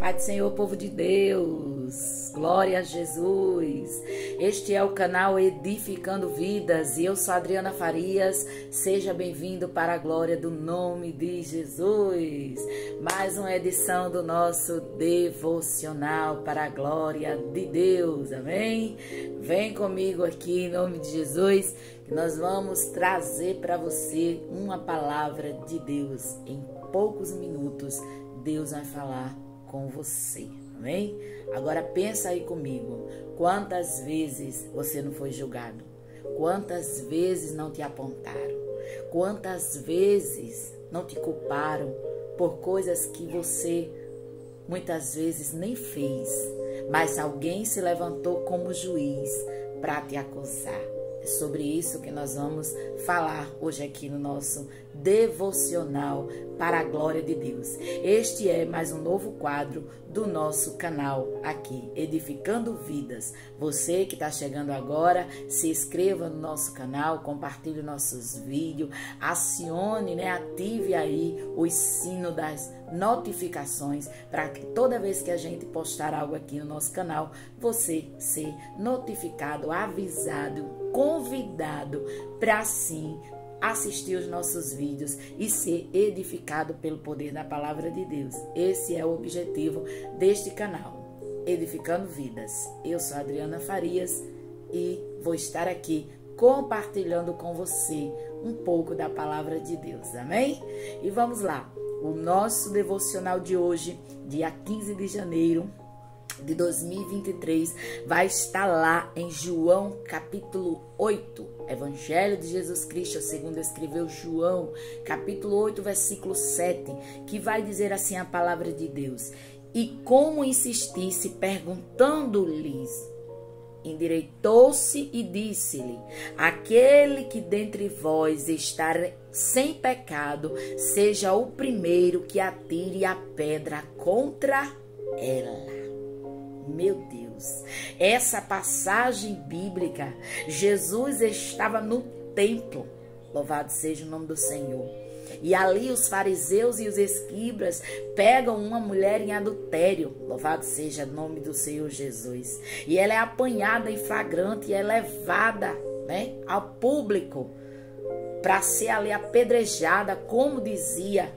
Pai do Senhor, povo de Deus, glória a Jesus. Este é o canal Edificando Vidas e eu sou Adriana Farias. Seja bem-vindo para a glória do nome de Jesus. Mais uma edição do nosso devocional para a glória de Deus, amém? Vem comigo aqui em nome de Jesus que nós vamos trazer para você uma palavra de Deus. Em poucos minutos, Deus vai falar com você. Amém? Agora pensa aí comigo. Quantas vezes você não foi julgado? Quantas vezes não te apontaram? Quantas vezes não te culparam por coisas que você muitas vezes nem fez, mas alguém se levantou como juiz para te acusar? É sobre isso que nós vamos falar hoje aqui no nosso devocional para a glória de Deus. Este é mais um novo quadro do nosso canal aqui, Edificando Vidas. Você que está chegando agora, se inscreva no nosso canal, compartilhe nossos vídeos, acione, né, ative aí o sino das notificações para que toda vez que a gente postar algo aqui no nosso canal, você ser notificado, avisado, convidado para sim assistir os nossos vídeos e ser edificado pelo poder da palavra de Deus. Esse é o objetivo deste canal, Edificando Vidas. Eu sou Adriana Farias e vou estar aqui compartilhando com você um pouco da palavra de Deus. Amém? E vamos lá. O nosso devocional de hoje, dia 15 de janeiro de 2023, vai estar lá em João capítulo 8, Evangelho de Jesus Cristo, segundo escreveu João, capítulo 8, versículo 7, que vai dizer assim a palavra de Deus: E como insistisse, perguntando-lhes, endireitou-se e disse-lhe: Aquele que dentre vós está sem pecado, seja o primeiro que atire a pedra contra ela. Meu Deus, essa passagem bíblica, Jesus estava no templo, louvado seja o nome do Senhor. E ali os fariseus e os escribas pegam uma mulher em adultério, louvado seja o nome do Senhor Jesus. E ela é apanhada em flagrante e é levada né, ao público para ser ali apedrejada, como dizia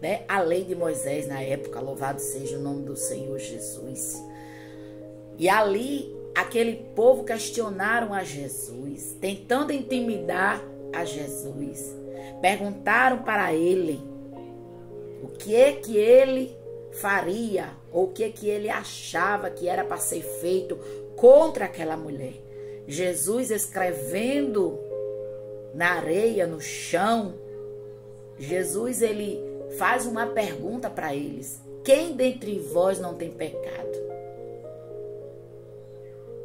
né, a lei de Moisés na época, louvado seja o nome do Senhor Jesus. E ali, aquele povo questionaram a Jesus, tentando intimidar a Jesus. Perguntaram para ele o que é que ele faria, ou o que é que ele achava que era para ser feito contra aquela mulher. Jesus escrevendo na areia, no chão, Jesus ele faz uma pergunta para eles: quem dentre vós não tem pecado?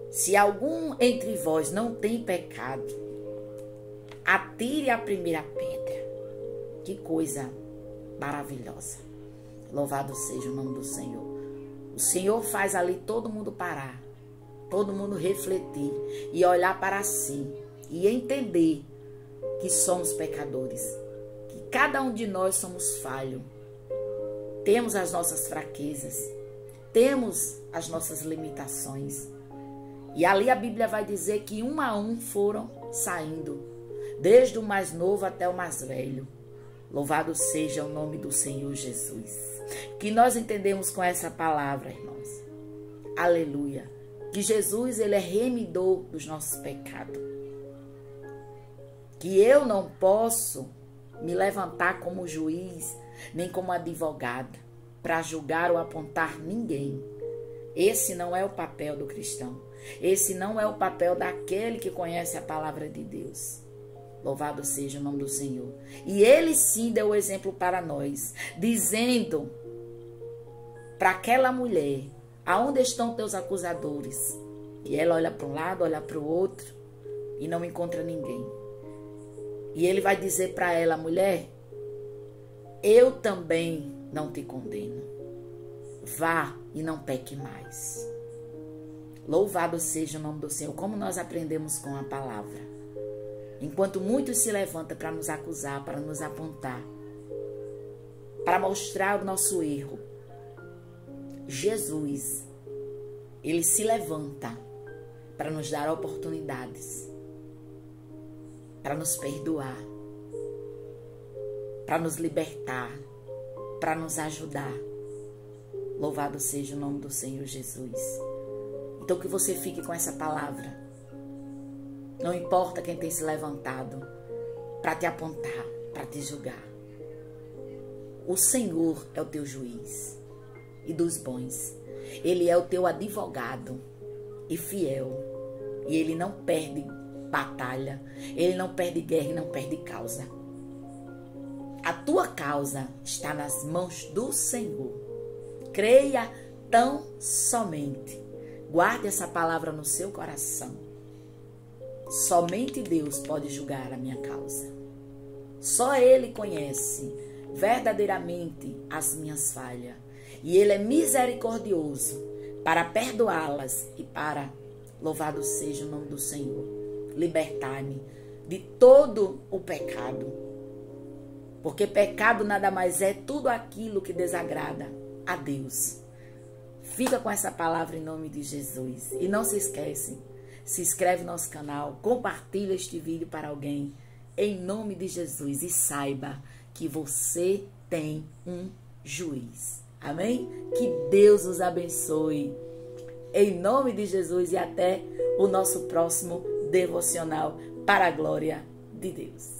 Se algum entre vós não tem pecado, atire a primeira pedra. Que coisa maravilhosa. Louvado seja o nome do Senhor. O Senhor faz ali todo mundo parar, todo mundo refletir e olhar para si e entender que somos pecadores, que cada um de nós somos falho. Temos as nossas fraquezas, temos as nossas limitações. E ali a Bíblia vai dizer que um a um foram saindo, desde o mais novo até o mais velho. Louvado seja o nome do Senhor Jesus. Que nós entendemos com essa palavra, irmãos. Aleluia. Que Jesus ele é remidor dos nossos pecados. Que eu não posso me levantar como juiz, nem como advogada, para julgar ou apontar ninguém. Esse não é o papel do cristão. Esse não é o papel daquele que conhece a palavra de Deus. Louvado seja o nome do Senhor. E ele sim deu o exemplo para nós, dizendo para aquela mulher: Aonde estão teus acusadores? E ela olha para um lado, olha para o outro e não encontra ninguém. E ele vai dizer para ela: Mulher, eu também não te condeno. Vá e não peque mais. Louvado seja o nome do Senhor, como nós aprendemos com a palavra. Enquanto muitos se levantam para nos acusar, para nos apontar, para mostrar o nosso erro, Jesus, ele se levanta para nos dar oportunidades, para nos perdoar, para nos libertar, para nos ajudar. Louvado seja o nome do Senhor Jesus. Então que você fique com essa palavra. Não importa quem tem se levantado para te apontar, para te julgar. O Senhor é o teu juiz e dos bons. Ele é o teu advogado e fiel. E ele não perde batalha, ele não perde guerra e não perde causa. A tua causa está nas mãos do Senhor. Creia tão somente. Guarde essa palavra no seu coração. Somente Deus pode julgar a minha causa. Só Ele conhece verdadeiramente as minhas falhas. E Ele é misericordioso para perdoá-las e para, louvado seja o nome do Senhor, libertar-me de todo o pecado. Porque pecado nada mais é tudo aquilo que desagrada a Deus. Fica com essa palavra em nome de Jesus. E não se esquece, se inscreve no nosso canal, compartilha este vídeo para alguém, em nome de Jesus. E saiba que você tem um juiz. Amém? Que Deus os abençoe. Em nome de Jesus e até o nosso próximo devocional para a glória de Deus.